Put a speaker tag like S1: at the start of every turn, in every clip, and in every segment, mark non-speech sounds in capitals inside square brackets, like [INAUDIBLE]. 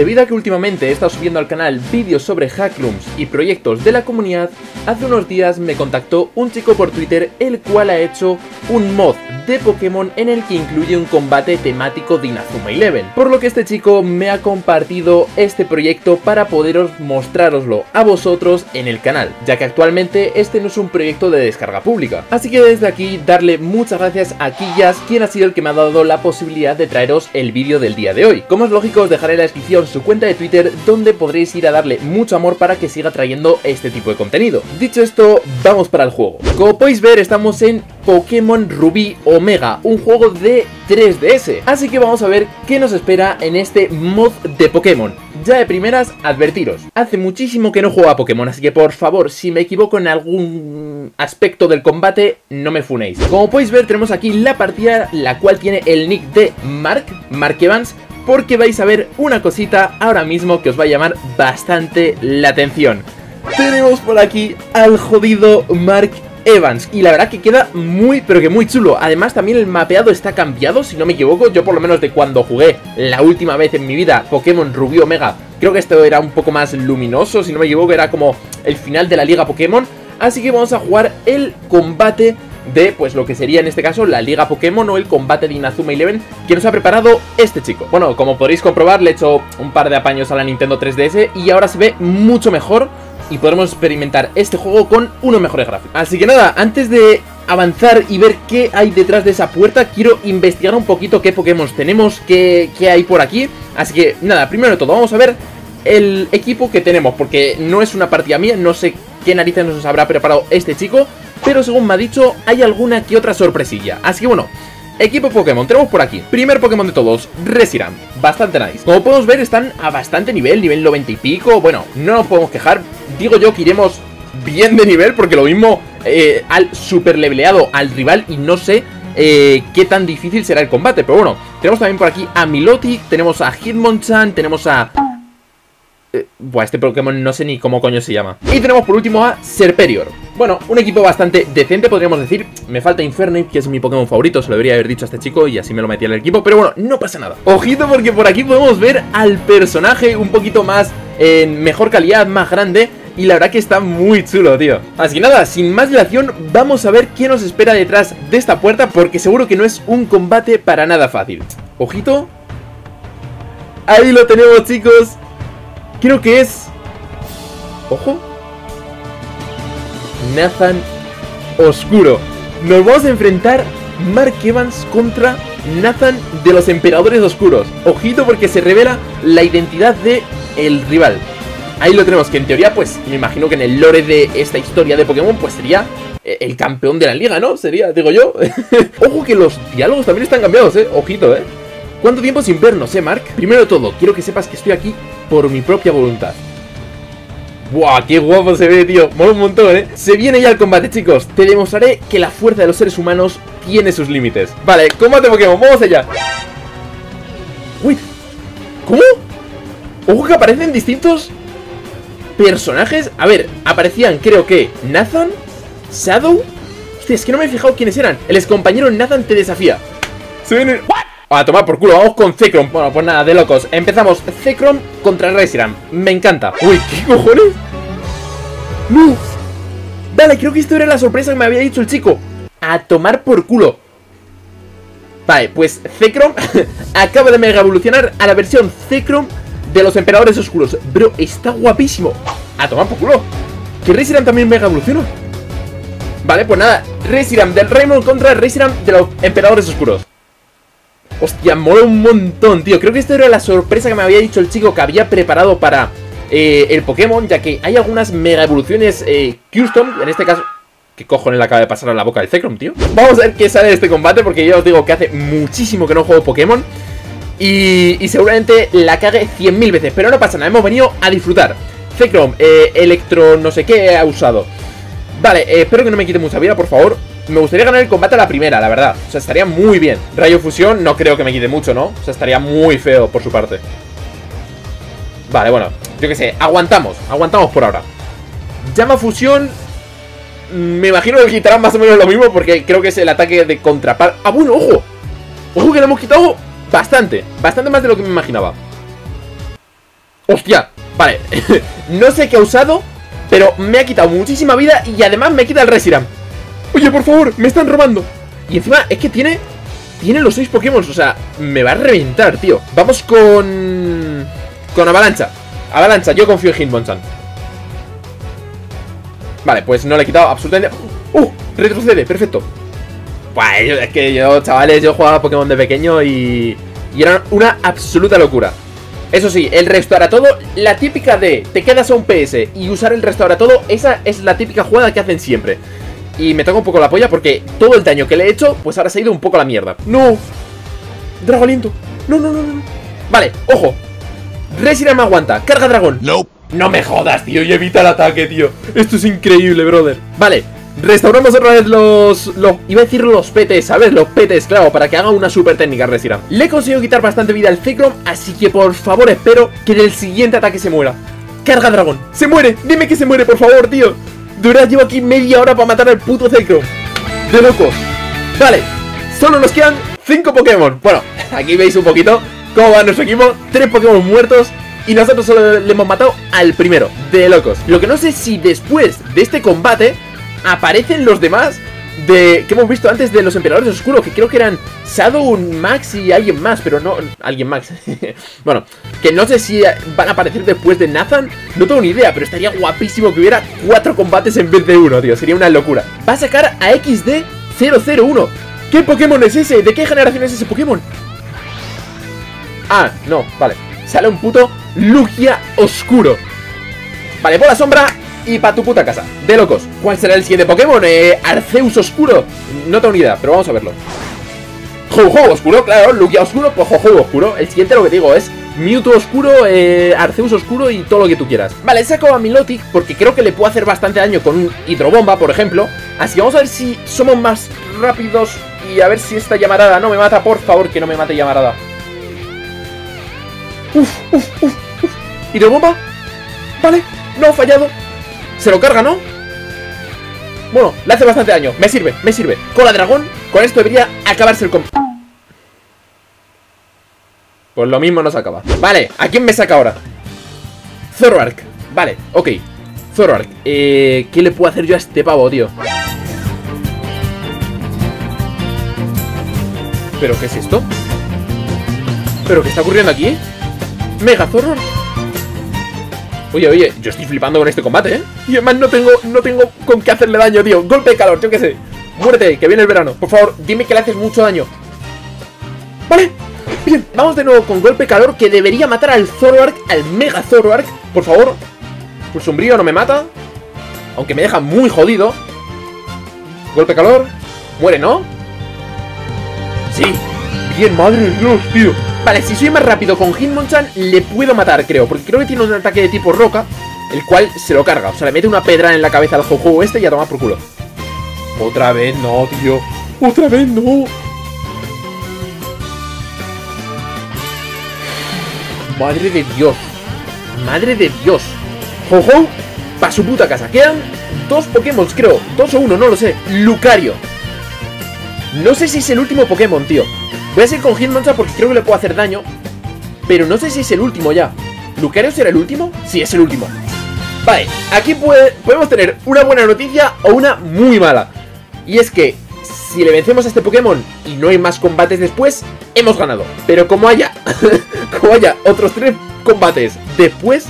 S1: Debido a que últimamente he estado subiendo al canal vídeos sobre hackrooms y proyectos de la comunidad, hace unos días me contactó un chico por Twitter el cual ha hecho un mod de Pokémon en el que incluye un combate temático de Inazuma Eleven. Por lo que este chico me ha compartido este proyecto para poderos mostraroslo a vosotros en el canal, ya que actualmente este no es un proyecto de descarga pública. Así que desde aquí darle muchas gracias a Quillas, quien ha sido el que me ha dado la posibilidad de traeros el vídeo del día de hoy. Como es lógico os dejaré la descripción su cuenta de Twitter donde podréis ir a darle mucho amor para que siga trayendo este tipo de contenido. Dicho esto, vamos para el juego. Como podéis ver estamos en Pokémon Rubí Omega, un juego de 3DS. Así que vamos a ver qué nos espera en este mod de Pokémon. Ya de primeras, advertiros, hace muchísimo que no juego a Pokémon, así que por favor, si me equivoco en algún aspecto del combate, no me funéis. Como podéis ver, tenemos aquí la partida, la cual tiene el nick de Mark, Mark Evans, porque vais a ver una cosita ahora mismo que os va a llamar bastante la atención. Tenemos por aquí al jodido Mark Evans Y la verdad que queda muy, pero que muy chulo Además también el mapeado está cambiado, si no me equivoco Yo por lo menos de cuando jugué la última vez en mi vida Pokémon Rubí Omega Creo que esto era un poco más luminoso, si no me equivoco Era como el final de la liga Pokémon Así que vamos a jugar el combate de pues lo que sería en este caso la Liga Pokémon o el combate de Inazuma Eleven que nos ha preparado este chico. Bueno, como podréis comprobar, le he hecho un par de apaños a la Nintendo 3DS y ahora se ve mucho mejor y podremos experimentar este juego con unos mejores gráficos. Así que nada, antes de avanzar y ver qué hay detrás de esa puerta, quiero investigar un poquito qué Pokémon tenemos, qué, qué hay por aquí. Así que nada, primero de todo, vamos a ver el equipo que tenemos, porque no es una partida mía, no sé qué narices nos habrá preparado este chico, pero según me ha dicho, hay alguna que otra sorpresilla. Así que bueno, Equipo Pokémon, tenemos por aquí. Primer Pokémon de todos, Reshiram. Bastante nice. Como podemos ver están a bastante nivel, nivel 90 y pico. Bueno, no nos podemos quejar. Digo yo que iremos bien de nivel Porque lo mismo eh, al super leveleado al rival Y no sé eh, qué tan difícil será el combate. Pero bueno, tenemos también por aquí a Milotic Tenemos a Hitmonchan, tenemos a eh, buah, este Pokémon no sé ni cómo coño se llama. Y tenemos por último a Serperior. Bueno, un equipo bastante decente, podríamos decir. Me falta Infernape, que es mi Pokémon favorito, se lo debería haber dicho a este chico y así me lo metí en el equipo. Pero bueno, no pasa nada. Ojito porque por aquí podemos ver al personaje un poquito más en mejor calidad, más grande. Y la verdad que está muy chulo, tío. Así que nada, sin más dilación, vamos a ver qué nos espera detrás de esta puerta, porque seguro que no es un combate para nada fácil. Ojito. Ahí lo tenemos, chicos. Creo que es... Ojo. Nathan Oscuro. Nos vamos a enfrentar Mark Evans contra Nathan de los Emperadores Oscuros. Ojito porque se revela la identidad de el rival. Ahí lo tenemos, que en teoría, pues, me imagino que en el lore de esta historia de Pokémon, pues sería eh, el campeón de la liga, ¿no? Sería, digo yo. [LAUGHS] Ojo que los diálogos también están cambiados, ¿eh? Ojito, ¿eh? ¿Cuánto tiempo sin vernos, eh, Mark? Primero de todo, quiero que sepas que estoy aquí por mi propia voluntad. ¡Buah! ¡Qué guapo se ve, tío! Mola un montón, ¿eh? Se viene ya el combate, chicos. Te demostraré que la fuerza de los seres humanos tiene sus límites. Vale, combate Pokémon, vamos allá. ¡Uy! ¿Cómo? Ojo que aparecen distintos personajes. A ver, aparecían, creo que, Nathan, Shadow. Hostia, es que no me he fijado quiénes eran. El ex compañero Nathan te desafía. Se viene... A tomar por culo, vamos con Zekrom. Bueno, pues nada, de locos. Empezamos. Zekrom contra Reshiram. Me encanta. Uy, ¿qué cojones? ¡No! Vale, creo que esto era la sorpresa que me había dicho el chico. A tomar por culo. Vale, pues Zekrom [LAUGHS] acaba de mega evolucionar a la versión Zekrom de los Emperadores Oscuros. Bro, está guapísimo. A tomar por culo. Que Reshiram también mega evoluciona Vale, pues nada. Reshiram del Raymond contra Reshiram de los Emperadores Oscuros Hostia, mola un montón, tío. Creo que esta era la sorpresa que me había dicho el chico que había preparado para eh, el Pokémon Ya que hay algunas mega evoluciones eh, custom, en este caso... ¿Qué cojones le acaba de pasar a la boca del Zekrom, tío? Vamos a ver qué sale de este combate porque ya os digo que hace muchísimo que no juego Pokémon y, y seguramente la cague 100.000 veces, pero no pasa nada, hemos venido a disfrutar. Zekrom, eh, Electro no sé qué ha usado. Vale, eh, espero que no me quite mucha vida, por favor me gustaría ganar el combate a la primera, la verdad O sea, estaría muy bien Rayo Fusión no creo que me quite mucho, ¿no? O sea, estaría muy feo por su parte Vale, bueno Yo qué sé, aguantamos, aguantamos por ahora Llama Fusión Me imagino que quitarán más o menos lo mismo Porque creo que es el ataque de contrapar ¡Ah, bueno, ojo! Ojo que le hemos quitado bastante Bastante más de lo que me imaginaba ¡Hostia! Vale, [LAUGHS] no sé qué ha usado, pero me ha quitado muchísima vida y además me quita el Reshiram. Oye, por favor, me están robando. Y encima es que tiene... Tiene los seis Pokémon, o sea, me va a reventar, tío. Vamos con... Con Avalancha. Avalancha, yo confío en Hitmonchan. Vale, pues no le he quitado absolutamente... ¡Uh! Retrocede, perfecto. Pues es que yo, chavales, yo jugaba Pokémon de pequeño y... Y era una absoluta locura. Eso sí, el restaurar todo, la típica de te quedas a un PS y usar el restaurar todo, esa es la típica jugada que hacen siempre. Y me toca un poco la polla porque todo el daño que le he hecho, pues ahora se ha ido un poco a la mierda. ¡No! Dragoliento. No, no, no, no. Vale, ojo. Reshiram me aguanta. Carga dragón.
S2: No.
S1: No me jodas, tío, y evita el ataque, tío. Esto es increíble, brother. Vale, Restauramos otra vez los, los... Iba a decir los petes, ¿sabes? Los petes, claro, para que haga una super técnica Reshiram Le he conseguido quitar bastante vida al Zekrom Así que por favor espero que en el siguiente ataque se muera Carga dragón ¡Se muere! Dime que se muere, por favor, tío De llevo aquí media hora para matar al puto Zekrom. De locos. Vale, solo nos quedan 5 Pokémon. Bueno, [LAUGHS] aquí veis un poquito cómo va nuestro equipo. 3 Pokémon muertos y nosotros solo le hemos matado al primero, de locos. Lo que no sé si después de este combate aparecen los demás de que hemos visto antes de los emperadores oscuros, que creo que eran Shadow, Max y alguien más, pero no, alguien más. [LAUGHS] bueno, que no sé si van a aparecer después de Nathan, no tengo ni idea, pero estaría guapísimo que hubiera cuatro combates en vez de uno, tío, sería una locura. Va a sacar a XD001. ¿Qué Pokémon es ese? ¿De qué generación es ese Pokémon? Ah, no, vale. Sale un puto Lugia Oscuro. Vale, por la sombra y pa' tu puta casa. De locos. ¿Cuál será el siguiente Pokémon? Eh, Arceus Oscuro. No tengo ni idea, pero vamos a verlo. Jojo Oscuro, claro. Lugia Oscuro, pues Jojo Oscuro. El siguiente lo que digo es Mewtwo Oscuro, eh, Arceus Oscuro y todo lo que tú quieras. Vale, saco a Milotic porque creo que le puedo hacer bastante daño con un Hidrobomba, por ejemplo. Así que vamos a ver si somos más rápidos y a ver si esta llamarada no me mata. Por favor, que no me mate llamarada. Uf, uf, uf, uf. Hidrobomba. Vale, no ha fallado. Se lo carga, ¿no? Bueno, le hace bastante daño. Me sirve, me sirve. Con la dragón, con esto debería acabarse el combate. Pues lo mismo no se acaba. Vale, ¿a quién me saca ahora? Zoroark. Vale, ok. Zoroark. Eh, ¿Qué le puedo hacer yo a este pavo, tío? ¿Pero qué es esto? ¿Pero qué está ocurriendo aquí? Mega Zoroark Oye, oye, yo estoy flipando con este combate, ¿eh? Y además no tengo, no tengo con qué hacerle daño, tío. Golpe de calor, yo qué sé. Muérete, que viene el verano. Por favor, dime que le haces mucho daño. Vale, bien, vamos de nuevo con golpe de calor Que debería matar al Zoroark, al Mega Zoroark. Por favor Pues sombrío no me mata Aunque me deja muy jodido. Golpe de calor Muere, ¿no? Sí. Bien, madre de Dios, tío Vale, si soy más rápido con Hitmonchan, le puedo matar, creo. Porque creo que tiene un ataque de tipo roca, el cual se lo carga. O sea, le mete una pedra en la cabeza al Jojo este y a tomar por culo. Otra vez no, tío. Otra vez no. Madre de Dios. Madre de Dios. Jojo, pa' su puta casa. Quedan dos Pokémon, creo. Dos o uno, no lo sé. Lucario. No sé si es el último Pokémon, tío. Voy a seguir con Hitmonchan porque creo que le puedo hacer daño. Pero no sé si es el último ya. ¿Lucario será el último? Sí, es el último. Vale, aquí podemos tener una buena noticia o una muy mala. Y es que si le vencemos a este Pokémon y no hay más combates después, hemos ganado. Pero como haya, [LAUGHS] como haya otros tres combates después,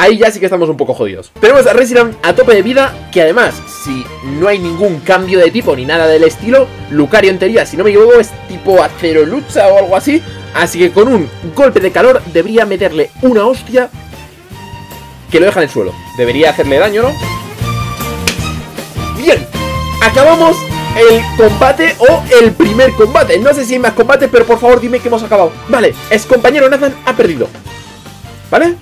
S1: ahí ya sí que estamos un poco jodidos. Tenemos a Reshiram a tope de vida, que además, si no hay ningún cambio de tipo ni nada del estilo, Lucario en teoría, si no me equivoco, es tipo acero lucha o algo así. Así que con un golpe de calor debería meterle una hostia que lo deja en el suelo. Debería hacerle daño, ¿no? Bien, acabamos el combate o el primer combate. No sé si hay más combates, pero por favor dime que hemos acabado. Vale, es compañero Nathan ha perdido. ¿Vale?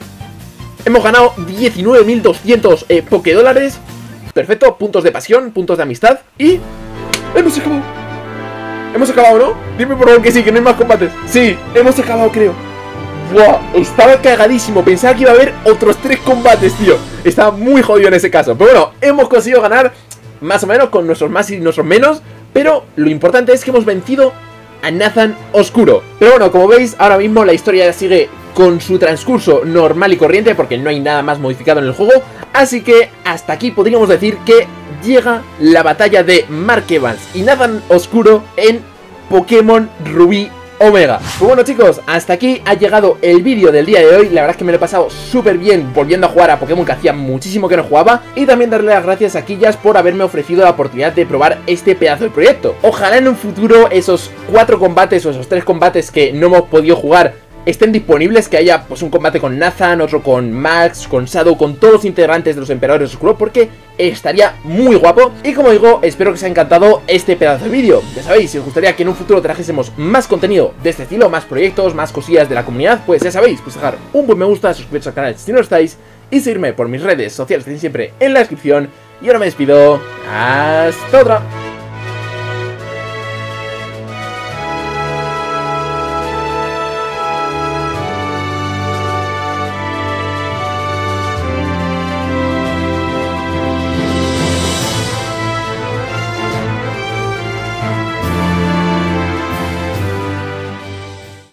S1: Hemos ganado 19.200 eh, Pokédólares. Perfecto, puntos de pasión, puntos de amistad. Y... ¡Hemos acabado! Hemos acabado, ¿no? Dime por favor que sí, que no hay más combates. Sí, hemos acabado, creo. Buah, estaba cagadísimo. Pensaba que iba a haber otros tres combates, tío. Estaba muy jodido en ese caso. Pero bueno, hemos conseguido ganar más o menos con nuestros más y nuestros menos. Pero lo importante es que hemos vencido a Nathan Oscuro. Pero bueno, como veis, ahora mismo la historia sigue con su transcurso normal y corriente, porque no hay nada más modificado en el juego. Así que hasta aquí podríamos decir que llega la batalla de Mark Evans y Nathan Oscuro en Pokémon Rubí Omega. Pues bueno chicos, hasta aquí ha llegado el vídeo del día de hoy La verdad es que me lo he pasado súper bien volviendo a jugar a Pokémon que hacía muchísimo que no jugaba Y también darle las gracias a Quillas por haberme ofrecido la oportunidad de probar este pedazo de proyecto Ojalá en un futuro esos cuatro combates o esos tres combates que no hemos podido jugar estén disponibles, que haya pues un combate con Nathan, otro con Max, con Shadow, con todos los integrantes de los Emperadores Oscuros, porque estaría muy guapo. Y como digo, espero que os haya encantado este pedazo de vídeo. Ya sabéis, si os gustaría que en un futuro trajésemos más contenido de este estilo, más proyectos, más cosillas de la comunidad, pues ya sabéis, pues dejar un buen me gusta, suscribiros al canal si no lo estáis, y seguirme por mis redes sociales, tenéis siempre en la descripción. Y ahora me despido. Hasta otra.